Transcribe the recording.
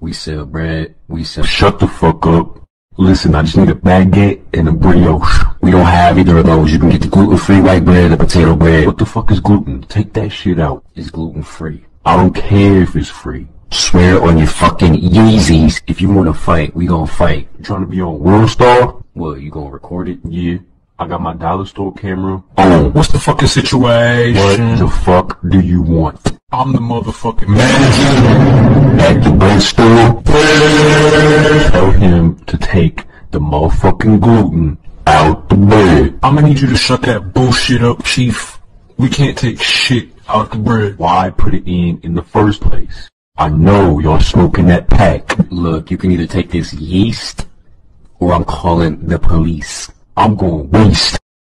We sell bread. We sell. Shut the fuck up. Listen, I just need a baguette and a brioche. We don't have either of those. You can get the gluten-free white bread, the potato bread. What the fuck is gluten? Take that shit out. It's gluten-free. I don't care if it's free. Swear on your fucking Yeezys. If you wanna fight, we gonna fight. You trying to be on World Star? What, you gonna record it? Yeah. I got my dollar store camera. Oh, What's the fucking situation? What the fuck do you want? I'm the motherfucking manager. Tell him to take the motherfucking gluten out the bread. I'm gonna need you to shut that bullshit up, chief. We can't take shit out the bread. Why put it in in the first place? I know you're smoking that pack. Look, you can either take this yeast, or I'm calling the police. I'm going waste.